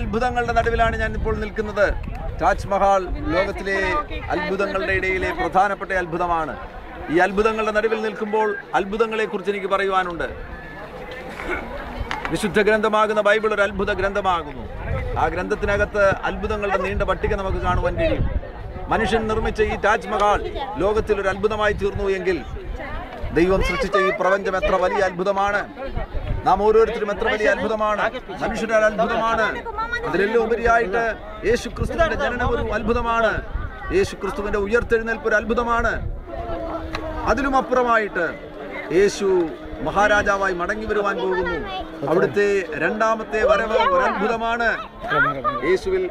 അത്ഭുതങ്ങളുടെ നടുവിലാണ് ഞാൻ ഇപ്പോൾ നിൽക്കുന്നത് താജ്മഹൽ ലോകത്തിലെ അത്ഭുതങ്ങളുടെ ഇടയിലെ പ്രധാനപ്പെട്ട അത്ഭുതമാണ്. ഈ അത്ഭുതങ്ങളുടെ നടുവിൽ നിൽക്കുമ്പോൾ അത്ഭുതങ്ങളെ കുറിച്ച് എനിക്ക് പറയുവാനുണ്ട്. വിശുദ്ധ ഗ്രന്ഥമാകുന്ന ബൈബിൾ ഒരു അത്ഭുത ഗ്രന്ഥമാകുന്നു. ആ ഗ്രന്ഥത്തിനകത്ത് അത്ഭുതങ്ങളുടെ നീണ്ട പട്ടിക നമുക്ക് കാണുവാൻ കഴിയും. മനുഷ്യൻ നിർമ്മിച്ച ഈ താജ്മഹൽ ലോകത്തിൽ ഒരു അത്ഭുതമായി തീർന്നു എങ്കിൽ ദൈവം സൃഷ്ടിച്ച ഈ പ്രപഞ്ചം എത്ര വലിയ അത്ഭുതമാണ്. നാം ഓരോരുത്തരും എത്ര വലിയ അത്ഭുതമാണ്. മനുഷ്യരുടെ അത്ഭുതമാണ്. അതിലെല്ലാം ഉപരിയായിട്ട് യേശു ക്രിസ്തുവിന്റെ ജനനം ഒരു അത്ഭുതമാണ്. യേശു ക്രിസ്തുവിന്റെ ഉയർത്തെഴുന്നേൽപ്പ് ഒരു അത്ഭുതമാണ്. അതിലും അപ്പുറമായിട്ട് യേശു മഹാരാജാവായി മടങ്ങി വരുവാൻ പോകുന്നു. അവിടുത്തെ രണ്ടാമത്തെ വരവ് ഒരു അത്ഭുതമാണ്. യേശുവിൽ